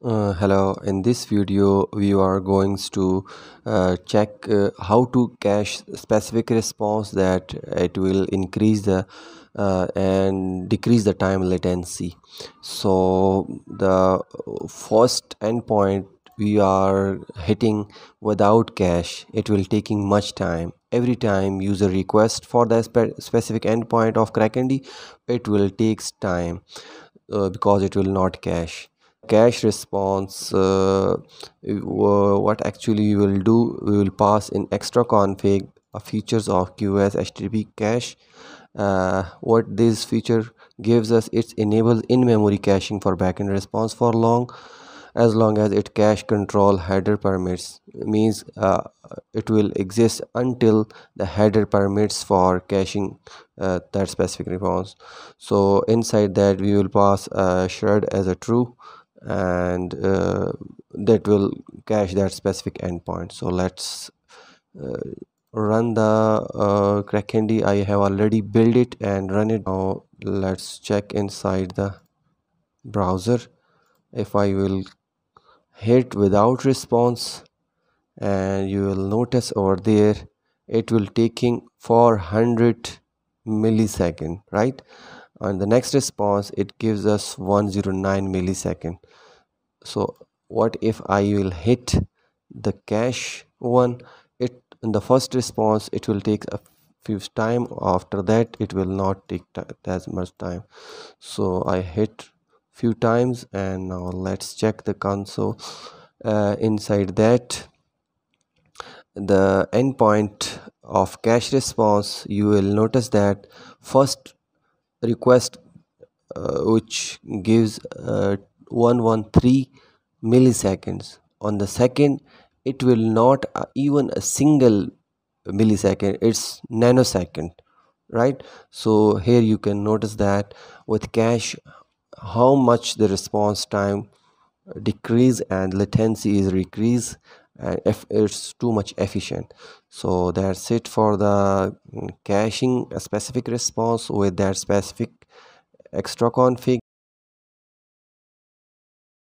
Uh, hello, in this video we are going to uh, check uh, how to cache specific response that it will increase the uh, and decrease the time latency. So the first endpoint we are hitting without cache it will taking much time. Every time user request for the spe specific endpoint of KrakenD it will takes time uh, because it will not cache cache response uh, what actually we will do we will pass in extra config features of QoS http cache. Uh, what this feature gives us it enables in-memory caching for backend response for long as long as it cache control header permits. Means uh, it will exist until the header permits for caching uh, that specific response. So inside that we will pass uh, shared as a true and uh, that will cache that specific endpoint. So let's uh, run the uh, KrakenD I have already built it and run it. Now let's check inside the browser. If I will hit without response and you will notice over there it will taking 400 millisecond right and the next response it gives us 109 millisecond. So what if i will hit the cache one? It in the first response it will take a few time. After that it will not take as much time. So i hit few times and now let's check the console. Uh, inside that the endpoint of cache response you will notice that first request uh, which gives uh, 113 milliseconds. On the second it will not uh, even a single millisecond it's nanosecond right? So here you can notice that with cache how much the response time decrease and latency is decrease and if it's too much efficient. So that's it for the mm, caching a specific response with that specific extra config